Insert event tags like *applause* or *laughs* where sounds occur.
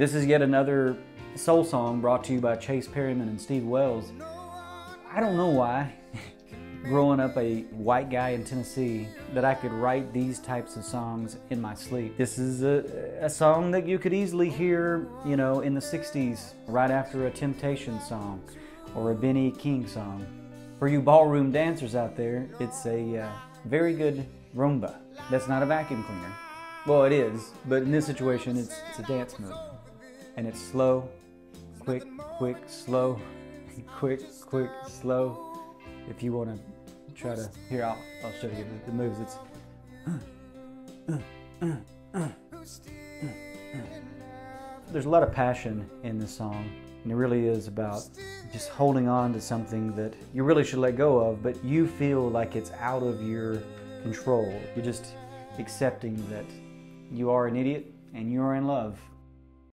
This is yet another soul song brought to you by Chase Perryman and Steve Wells. I don't know why, *laughs* growing up a white guy in Tennessee, that I could write these types of songs in my sleep. This is a, a song that you could easily hear, you know, in the 60s, right after a Temptation song or a Benny King song. For you ballroom dancers out there, it's a uh, very good rumba. That's not a vacuum cleaner. Well, it is, but in this situation, it's, it's a dance move. And it's slow, quick, quick, slow, quick, quick, slow. If you want to try to, here, I'll, I'll show you the, the moves. It's there's a lot of passion in this song, and it really is about just holding on to something that you really should let go of, but you feel like it's out of your control. You're just accepting that you are an idiot and you are in love